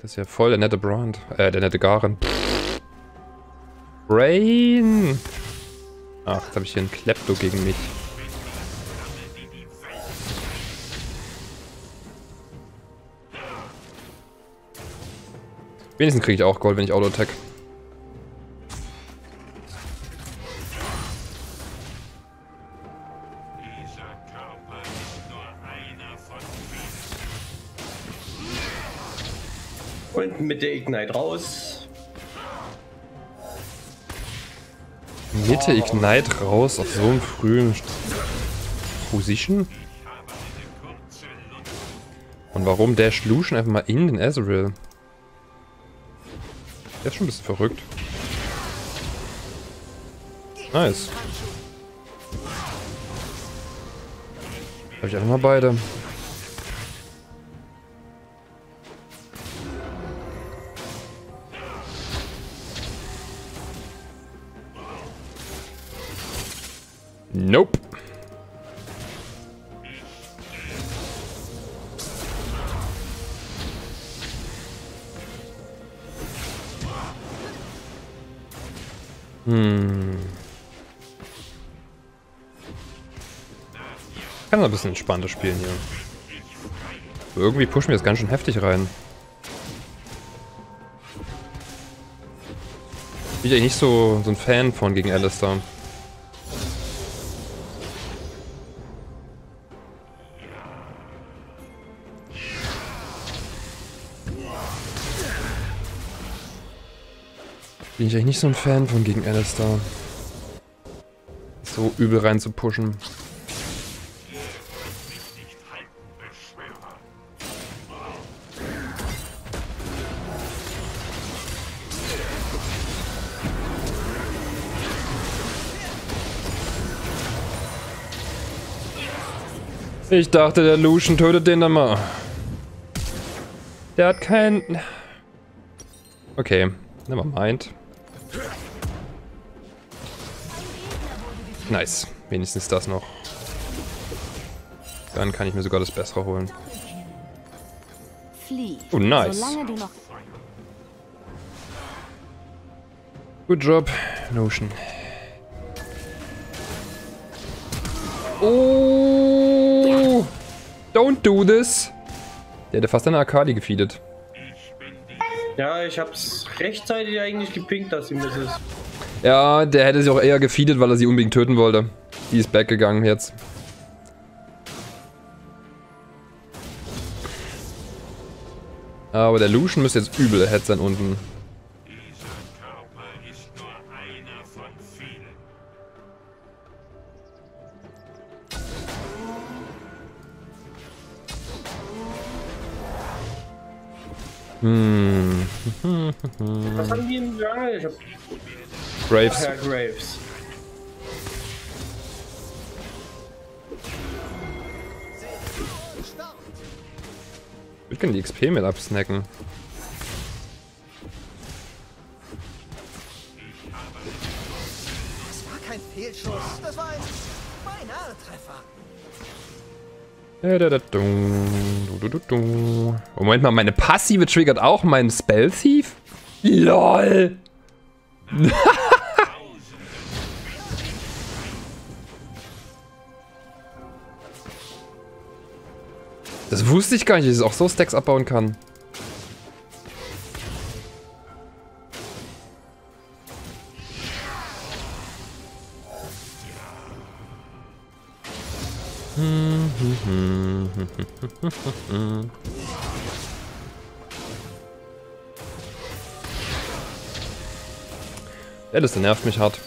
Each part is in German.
Das ist ja voll der nette Brand. Äh, der nette Garen. Brain! Ach, jetzt habe ich hier einen Klepto gegen mich. Wenigstens kriege ich auch Gold, wenn ich Auto-Attack. Und mit der Ignite raus. Mitte Ignite raus auf so einem frühen Position? Und warum Dash Lucian einfach mal in den Ezreal? Der ist schon ein bisschen verrückt. Nice. Habe ich einfach mal beide. Nope. Hm. Ich kann ein bisschen entspannter spielen hier. Irgendwie pushen wir das ganz schön heftig rein. Bin ich eigentlich nicht so, so ein Fan von gegen Alistair. Bin ich eigentlich nicht so ein Fan von gegen Alistair. So übel rein zu pushen. Ich dachte, der Lucian tötet den dann mal. Der hat kein... Okay, never mind. Nice. Wenigstens das noch. Dann kann ich mir sogar das Bessere holen. Oh, nice. Good job, Notion. Oh! Don't do this! Der hätte fast eine Akali gefeedet. Ja, ich hab's rechtzeitig eigentlich gepinkt, dass ihm das ist. Ja, der hätte sie auch eher gefeedet, weil er sie unbedingt töten wollte. Die ist backgegangen jetzt. Aber der Lucian müsste jetzt übel ahead sein unten. Hm. Was haben die im Jungle? Ich hab... Graves. Ach ja, Graves. Ich gerne die XP mit absnacken. Das war kein Fehlschuss, das war ein Moment mal, meine Passive triggert auch meinen Spell Thief? LOL! das wusste ich gar nicht, dass ich auch so Stacks abbauen kann. Ja, das nervt mich hart.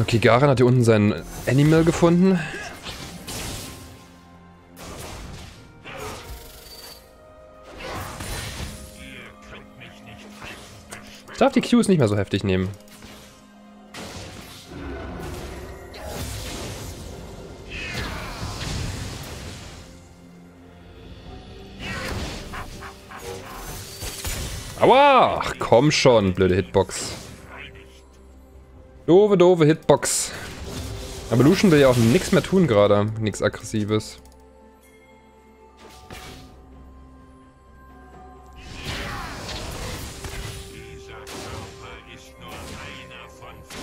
Okay, Garen hat hier unten sein Animal gefunden. Ich darf die Qs nicht mehr so heftig nehmen. Aua! Ach, komm schon, blöde Hitbox. Doofe, doofe Hitbox. Aber Lucian will ja auch nichts mehr tun gerade. Nichts Aggressives.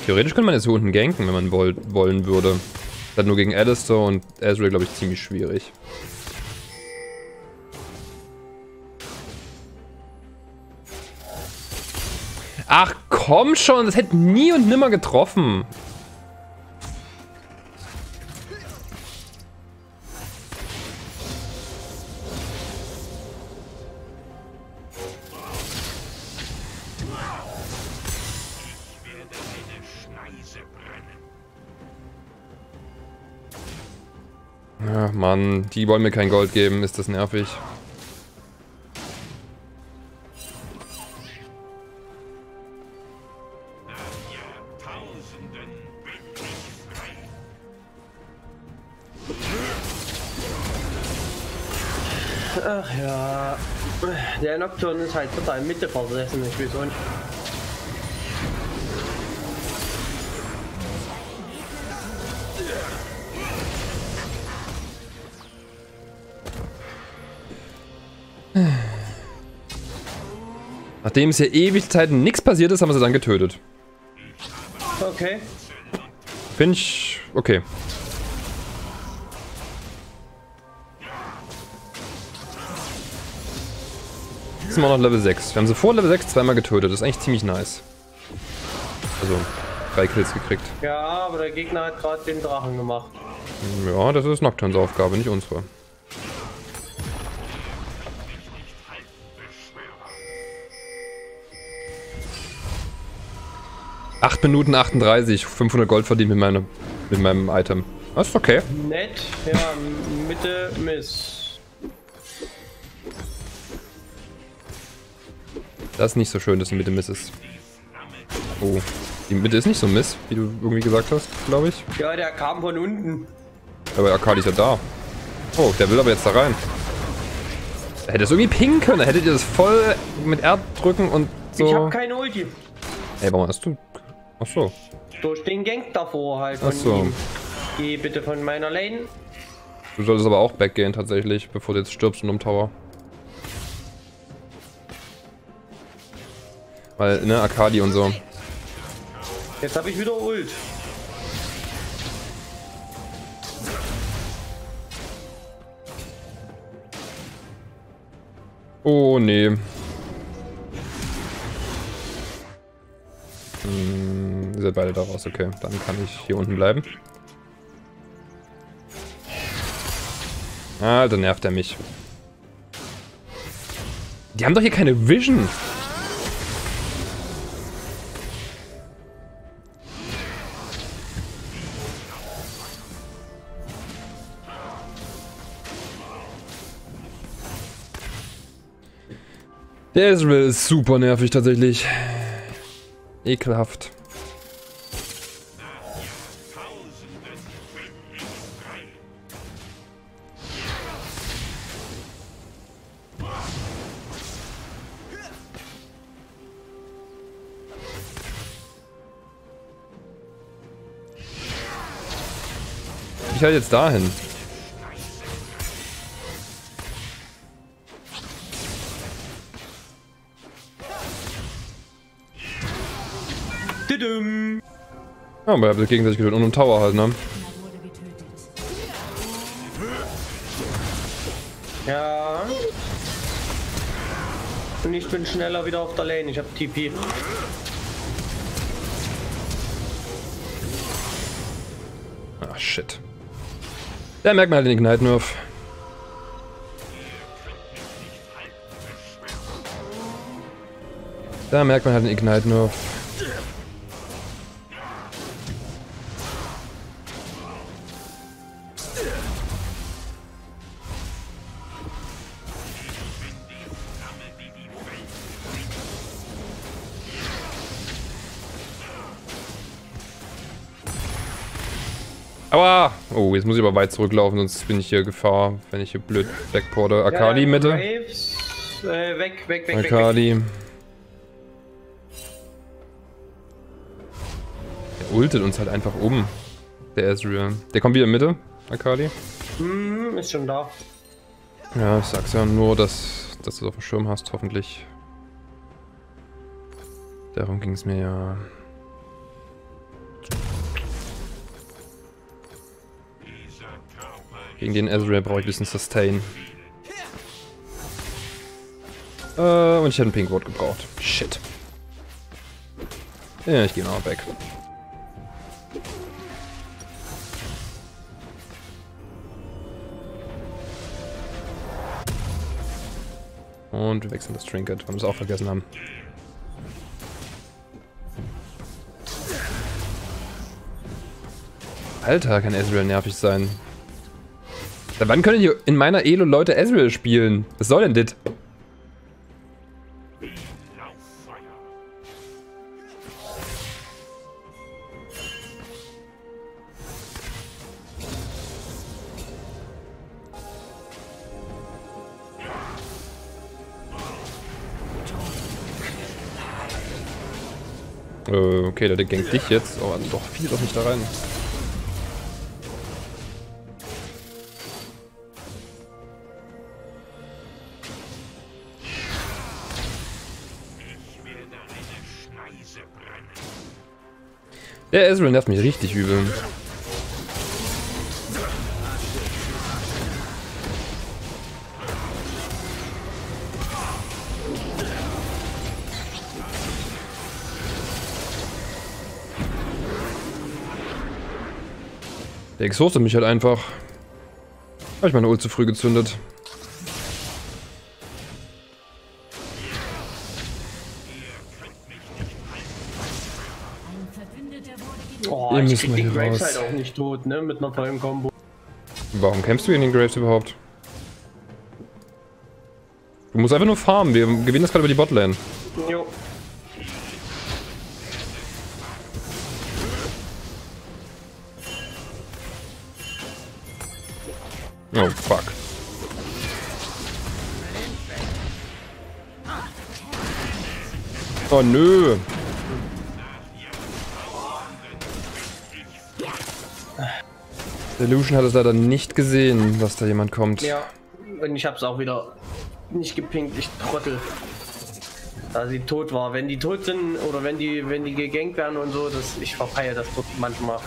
Theoretisch könnte man jetzt hier unten ganken, wenn man wollen würde. Das nur gegen Alistair und Ezreal, glaube ich, ziemlich schwierig. Ach komm schon, das hätte nie und nimmer getroffen. Ja, Mann, die wollen mir kein Gold geben, ist das nervig. Ach ja. Der Nocturne ist halt total Mitte versessen, ich weiß auch nicht. Nachdem es hier ewig Zeiten nichts passiert ist, haben wir sie dann getötet. Okay. Finde ich okay. Sind wir noch Level 6. Wir haben sie vor Level 6 zweimal getötet. Das ist eigentlich ziemlich nice. Also, drei Kills gekriegt. Ja, aber der Gegner hat gerade den Drachen gemacht. Ja, das ist Nocturnes Aufgabe, nicht unsere. Acht Minuten 38, 500 Gold verdient mit, meiner, mit meinem Item. Das ist okay. Nett, ja, Mitte Miss. Das ist nicht so schön, dass die Mitte Miss ist. Oh, die Mitte ist nicht so Miss, wie du irgendwie gesagt hast, glaube ich. Ja, der kam von unten. Aber Akali ist ja da. Oh, der will aber jetzt da rein. Er hätte es irgendwie pingen können. Da hättet ihr das voll mit R drücken und so. Ich hab keine Ulti. Ey, warum hast du... Ach so. Durch den Gank davor halt Ach so. ihm. Geh bitte von meiner Lane. Du solltest aber auch backgehen tatsächlich, bevor du jetzt stirbst und um Weil, ne, Akali und so. Jetzt habe ich wieder Ult. Oh, nee. Hm, ihr seid beide da raus, okay. Dann kann ich hier unten bleiben. Ah, da nervt er mich. Die haben doch hier keine Vision. Der Ezreal ist super nervig tatsächlich. Ekelhaft. Ich halt jetzt dahin. Ja, aber ihr habt gegenseitig getötet und um Tower halt, ne? Ja. Und ich bin schneller wieder auf der Lane. Ich hab TP. Ah, shit. Da merkt man halt den Ignite Nerf. Da merkt man halt den Ignite Nerf. Oh, jetzt muss ich aber weit zurücklaufen, sonst bin ich hier Gefahr, wenn ich hier blöd wegporte. Akali Ja, Mitte. Graves. Äh, weg, weg, weg, weg, weg. Akali. Der ultet uns halt einfach um. Der Ezreal. Der kommt wieder in Mitte, Akali. Hm, ist schon da. Ja, ich sag's ja nur, dass, dass du es auf dem Schirm hast, hoffentlich. Darum ging es mir ja. Gegen den Ezreal brauche ich ein bisschen Sustain. Äh, und ich hätte ein Pinkwort gebraucht. Shit. Ja, ich gehe mal weg. Und wir wechseln das Trinket, weil wir es auch vergessen haben. Alter, kann Ezreal nervig sein. Seit wann können hier in meiner Elo Leute Ezreal spielen? Was soll denn das? Äh, okay, der gankt dich jetzt. Oh, doch, fiel doch nicht da rein. Der Ezreal nervt mich richtig übel. Der exhaustet mich halt einfach. Habe ich meine Ult zu früh gezündet. Ihr ich krieg den Graves raus. halt auch nicht tot, ne? Mit einer tollen Combo. Warum kämpfst du in den Graves überhaupt? Du musst einfach nur farmen. Wir gewinnen das gerade über die Botlane. Jo. Oh, fuck. Oh, nö. Lucian hat es leider nicht gesehen, dass da jemand kommt. Ja. Und ich hab's auch wieder nicht gepinkt, ich trottel. Da sie tot war. Wenn die tot sind oder wenn die, wenn die gegankt werden und so, das, ich verpeile das dort manchmal.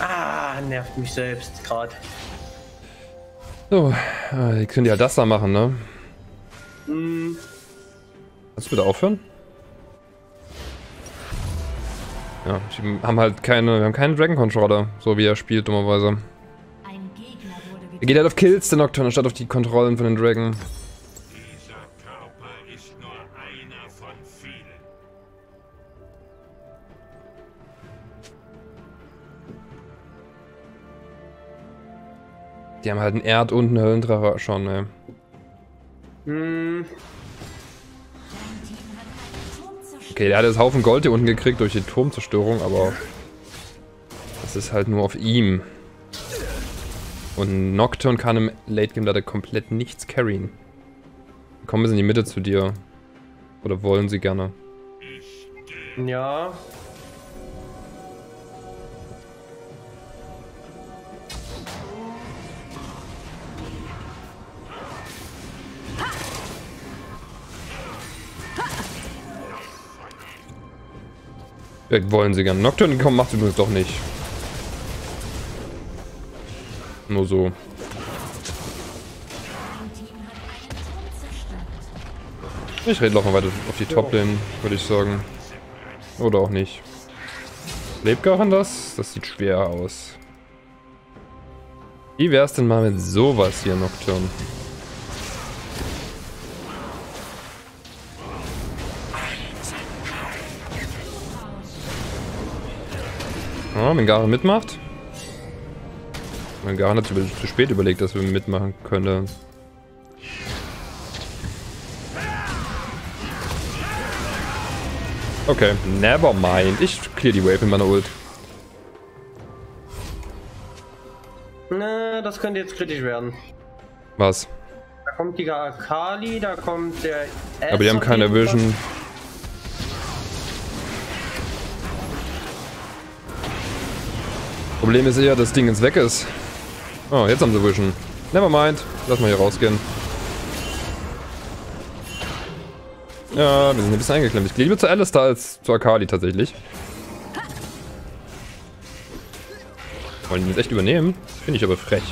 Ah, nervt mich selbst gerade. So, äh, die können die halt das da machen, ne? Hm, Kannst du bitte aufhören? Ja, die haben halt keine, wir haben keinen Dragon Controller, so wie er spielt dummerweise. Er geht halt auf Kills, der Nocturne, anstatt auf die Kontrollen von den Dragon. Dieser Körper ist nur einer von vielen. Die haben halt einen Erd- und einen Höllendrache schon, ey. hm, Okay, der hat jetzt Haufen Gold hier unten gekriegt durch die Turmzerstörung, aber das ist halt nur auf ihm. Und Nocturne kann im Late Game leider komplett nichts carryen. Kommen wir in die Mitte zu dir. Oder wollen sie gerne? ja. Vielleicht wollen sie gerne. Nocturne kommen macht übrigens doch nicht. Nur so. Ich rede mal weiter auf die Toplane, würde ich sagen. Oder auch nicht. Lebt Garan das? Das sieht schwer aus. Wie wär's denn mal mit sowas hier, Nocturne? Wenn Garen mitmacht. Wenn Garen hat zu zu spät überlegt, dass wir mitmachen können. Okay, never mind. Ich clear die Wave in meiner Ult. Na, das könnte jetzt kritisch werden. Was? Da kommt die Akali, da kommt der. Aber die haben keine Vision. Problem ist eher, dass das Ding jetzt weg ist. Oh, jetzt haben sie Vision. Never mind. Lass mal hier rausgehen. Ja, wir sind ein bisschen eingeklemmt. Ich gehe lieber zu Alistair als zu Akali tatsächlich. Wollen die das echt übernehmen? Finde ich aber frech.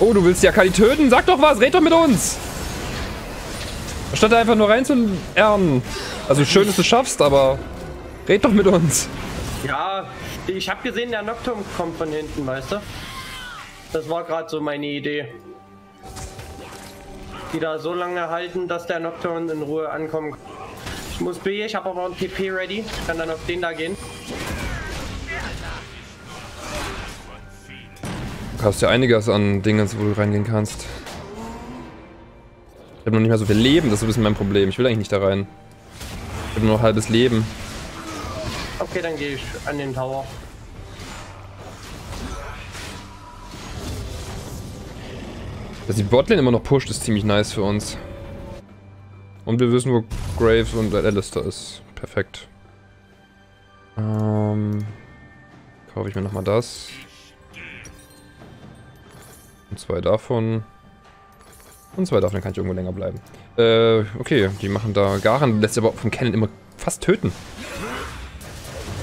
Oh, du willst die Akali töten? Sag doch was, red doch mit uns! Statt einfach nur rein zu erden. Also schön, dass du schaffst, aber red doch mit uns. Ja, ich habe gesehen, der Nocturne kommt von hinten, weißt du? Das war gerade so meine Idee. Die da so lange halten, dass der Nocturne in Ruhe ankommt. Ich muss B, ich habe aber ein TP ready. Ich kann dann auf den da gehen. Du hast ja einiges an Dingen, wo du reingehen kannst. Ich habe noch nicht mehr so viel Leben, das ist ein bisschen mein Problem. Ich will eigentlich nicht da rein. Ich habe nur noch halbes Leben. Okay, dann gehe ich an den Tower. Dass die Botlane immer noch pusht, ist ziemlich nice für uns. Und wir wissen, wo Graves und Alistair ist. Perfekt. Ähm, kaufe ich mir nochmal das. Und zwei davon. Und zwei davon, dann kann ich irgendwo länger bleiben. Äh, okay, die machen da... Garen lässt aber vom Cannon immer fast töten.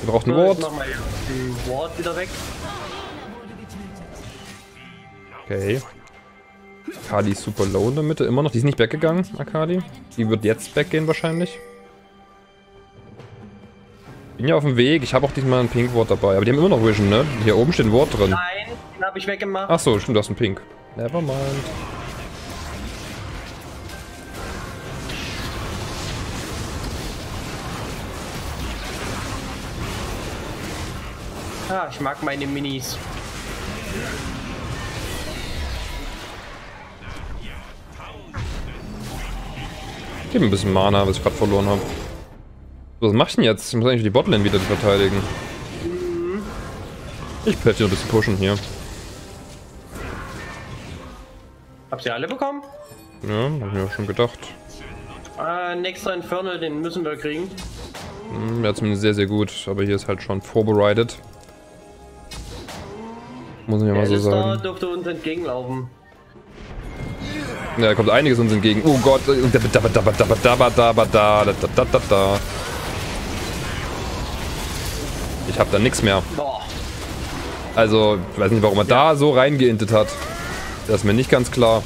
Wir brauchen Ich Ward. mach mal den Ward wieder weg. Okay. Akali ist super low in der Mitte, immer noch. Die ist nicht weggegangen, Akali. Die wird jetzt weggehen wahrscheinlich. Bin ja auf dem Weg. Ich habe auch diesmal ein Pink Ward dabei. Aber die haben immer noch Vision, ne? Hier oben steht ein Ward drin. Nein, den habe ich weggemacht. Ach so, stimmt, du hast ein Pink. Nevermind. Ich mag meine Minis. Gib ein bisschen Mana, was ich gerade verloren habe. Was mach ich denn jetzt? Ich muss eigentlich die Botlane wieder verteidigen. Ich werde hier ein bisschen pushen hier. Habt ihr alle bekommen? Ja, hab ich mir auch schon gedacht. Äh, nächster Infernal, den müssen wir kriegen. Hm, Ja, zumindest sehr, sehr gut. Aber hier ist halt schon vorbereitet. Muss ich ja mal so sagen. Der dürfte uns entgegenlaufen. Ja, da kommt einiges uns entgegen. Oh Gott. Ich hab da nichts mehr. Also, ich weiß nicht, warum er da so reingeintet hat. Das ist mir nicht ganz klar.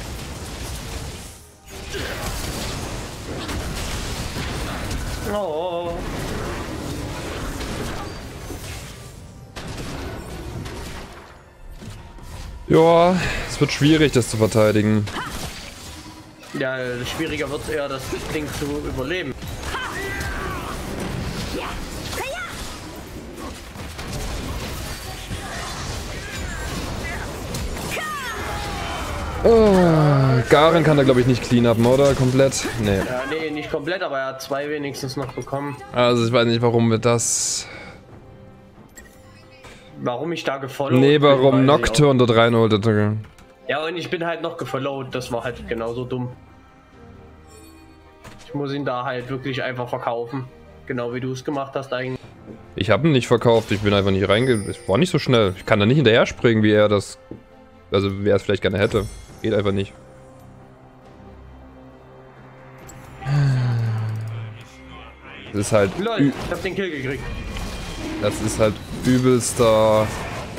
Ja, es wird schwierig, das zu verteidigen. Ja, schwieriger wird es eher, das Ding zu überleben. Oh, Garen kann da, glaube ich, nicht clean upen, oder? Komplett? Nee. Ja, nee, nicht komplett, aber er hat zwei wenigstens noch bekommen. Also, ich weiß nicht, warum wir das... Warum ich da gefollowt Nee, bin, weiß warum Nocturne dort reinholt. Digga. Ja, und ich bin halt noch gefollowt, das war halt genauso dumm. Ich muss ihn da halt wirklich einfach verkaufen. Genau wie du es gemacht hast eigentlich. Ich habe ihn nicht verkauft, ich bin einfach nicht reinge... Ich war nicht so schnell. Ich kann da nicht hinterher springen, wie er das... Also, wie er es vielleicht gerne hätte. Geht einfach nicht. Das ist halt... Lol, ich hab den Kill gekriegt. Das ist halt übelster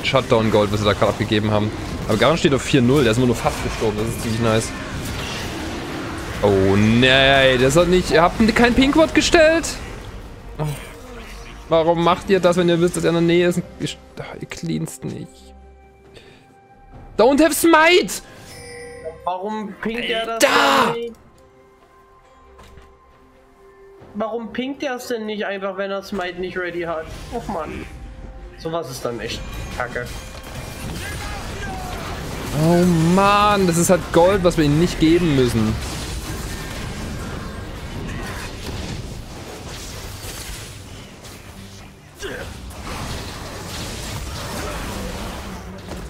Shutdown-Gold, was sie da gerade abgegeben haben. Aber Garen steht auf 4-0, der ist immer nur fast gestorben, das ist ziemlich nice. Oh nein, das hat nicht... Ihr habt kein Pinkwort gestellt? Oh. Warum macht ihr das, wenn ihr wisst, dass er in der Nähe ist? Ach, ihr cleanst nicht. Don't have smite! Warum pinkt er das denn nicht? Warum pinkt er es denn nicht einfach, wenn er Smite nicht ready hat? Och man. Sowas ist dann echt kacke. Oh Mann, das ist halt Gold, was wir ihnen nicht geben müssen.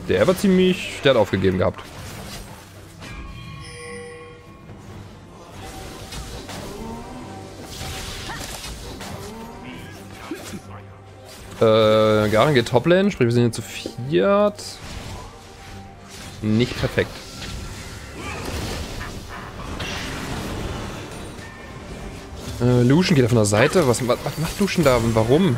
Der war ziemlich... Der hat aufgegeben gehabt. Äh, Garen geht Toplane, sprich wir sind hier zu viert. Nicht perfekt. Äh, Lucian geht von der Seite. Was, was, was macht Lucian da und warum?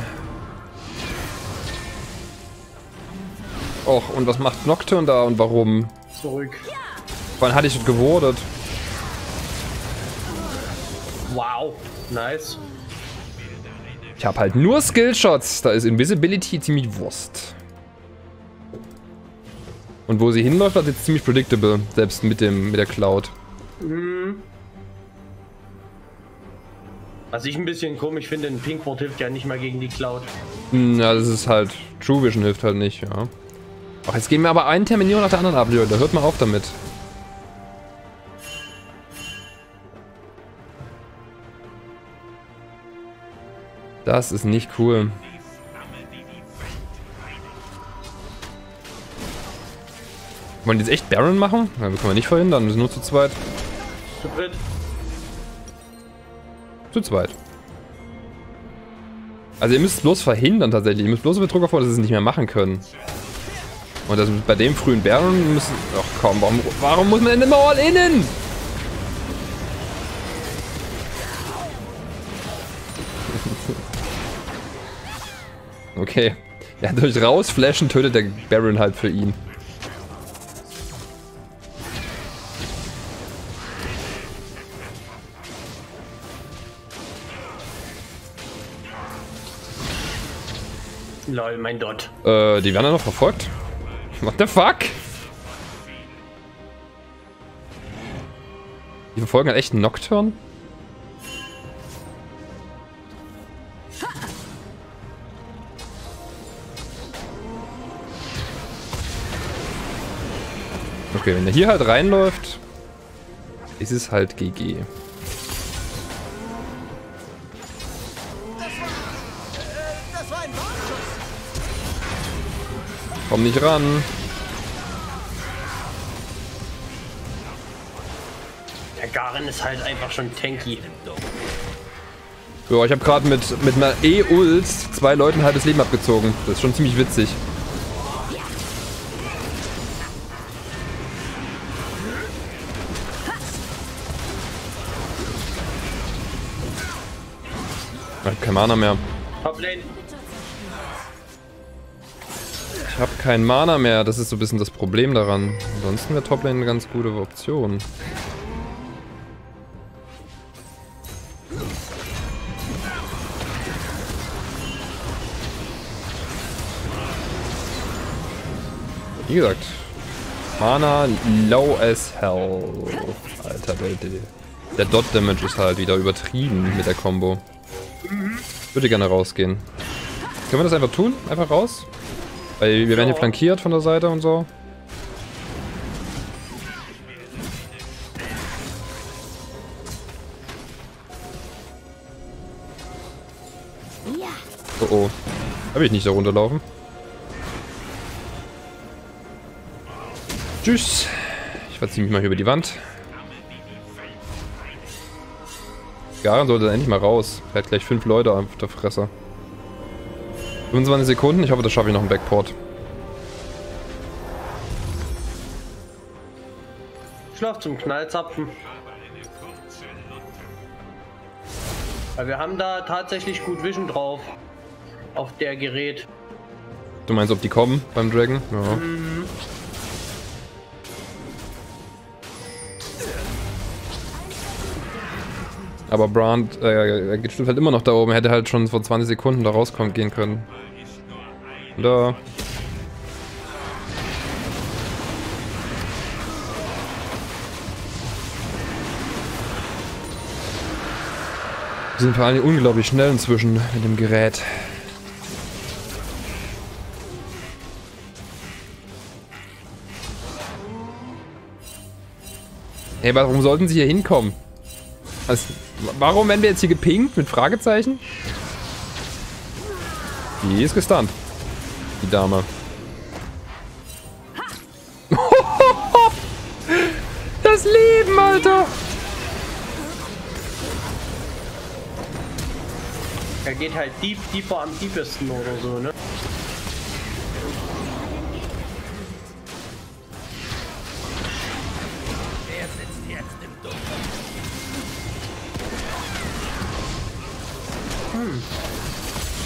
Och, und was macht Nocturne da und warum? Zurück. Wann hatte ich das gewordet? Wow, nice. Ich habe halt nur Skillshots. Da ist Invisibility ziemlich Wurst. Und wo sie hinläuft, das ist jetzt ziemlich predictable. Selbst mit dem mit der Cloud. Was ich ein bisschen komisch finde, ein Pinkwort hilft ja nicht mal gegen die Cloud. Hm, Ja, das ist halt. True Vision hilft halt nicht, ja. Ach, jetzt gehen wir aber einen Terminierung nach der anderen ab, Leute. Hört mal auf damit. Das ist nicht cool. Wollen die jetzt echt Baron machen? Ja, das können wir nicht verhindern, wir sind nur zu zweit. Zu dritt. Zu zweit. Also ihr müsst es bloß verhindern tatsächlich. Ihr müsst bloß mit Druck vor, dass sie es nicht mehr machen können. Und das bei dem frühen Baron müssen... Ach komm, warum, warum muss man denn immer all innen? Okay. Ja, durch rausflashen tötet der Baron halt für ihn. Lol, mein Dot. Äh, die werden ja noch verfolgt. What the fuck? Die verfolgen halt echt einen Nocturne? Okay, wenn er hier halt reinläuft, ist es halt GG. Komm nicht ran. Der Garen ist halt einfach schon tanky. Ja, ich habe gerade mit, mit einer E-Ult zwei Leuten ein halbes Leben abgezogen. Das ist schon ziemlich witzig. Ich hab kein Mana mehr. Toplane. Ich habe kein Mana mehr. Das ist so ein bisschen das Problem daran. Ansonsten wäre Toplane eine ganz gute Option. Wie gesagt, Mana low as hell. Alter, der, der, der Dot Damage ist halt wieder übertrieben mit der Combo. Würde gerne rausgehen. Können wir das einfach tun? Einfach raus? Weil wir werden hier Ja. flankiert von der Seite und so. Oh oh. Da will ich nicht da runterlaufen. Tschüss. Ich verziehe mich mal hier über die Wand. Garen sollte endlich mal raus. Er hat gleich fünf Leute auf der Fresse. 25 Sekunden. Ich hoffe, das schaffe ich noch im Backport. Schlaf zum Knallzapfen. Weil wir haben da tatsächlich gut Vision drauf. Auf der Gerät. Du meinst, ob die kommen beim Dragon? Ja. Aber Brand, äh, steht halt immer noch da oben. Er hätte halt schon vor 20 Sekunden da rauskommen gehen können. Da. Wir sind vor allem unglaublich schnell inzwischen mit dem Gerät. Hey, warum sollten sie hier hinkommen? Also, warum werden wir jetzt hier gepinkt mit Fragezeichen? Die ist gestunt. Die Dame. Das Leben, Alter! Er geht halt deep, deeper am deepesten oder so, ne?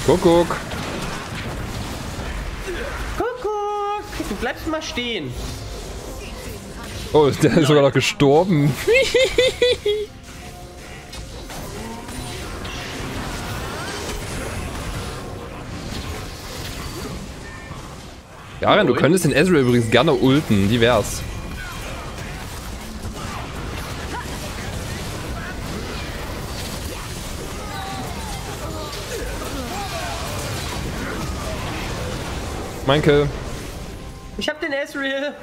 Kuckuck. Kuckuck! du bleibst mal stehen. Oh, der ist sogar noch gestorben. Jaren, du könntest den Ezreal übrigens gerne ulten, die wär's. Mein Kill. Ich hab den Ezreal.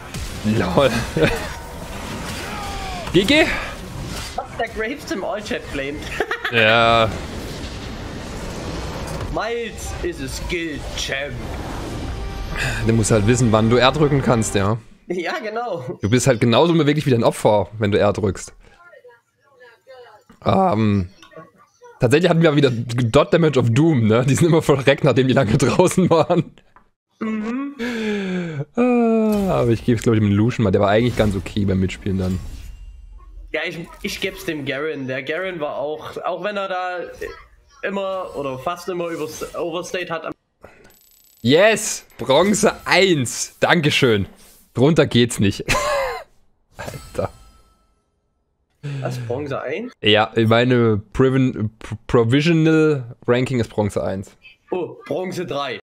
Lol. GG? Der Graves im All-Chat blamed. Ja. Miles is a skill champ. Du musst halt wissen, wann du R drücken kannst, ja. Ja, genau. Du bist halt genauso unbeweglich wie dein Opfer, wenn du R drückst. Ähm, tatsächlich hatten wir wieder Dot Damage of Doom, ne? Die sind immer verreckt, nachdem die lange draußen waren. Mhm. Ah, aber ich gebe es, glaube ich, dem Lucian mal. Der war eigentlich ganz okay beim Mitspielen dann. Ja, ich, ich gebe es dem Garen. Der Garen war auch, auch wenn er da immer oder fast immer über Overstate hat. Yes! Bronze 1! Dankeschön. Drunter geht's nicht. Alter. Was, Bronze 1? Ja, meine Provisional Ranking ist Bronze 1. Oh, Bronze 3.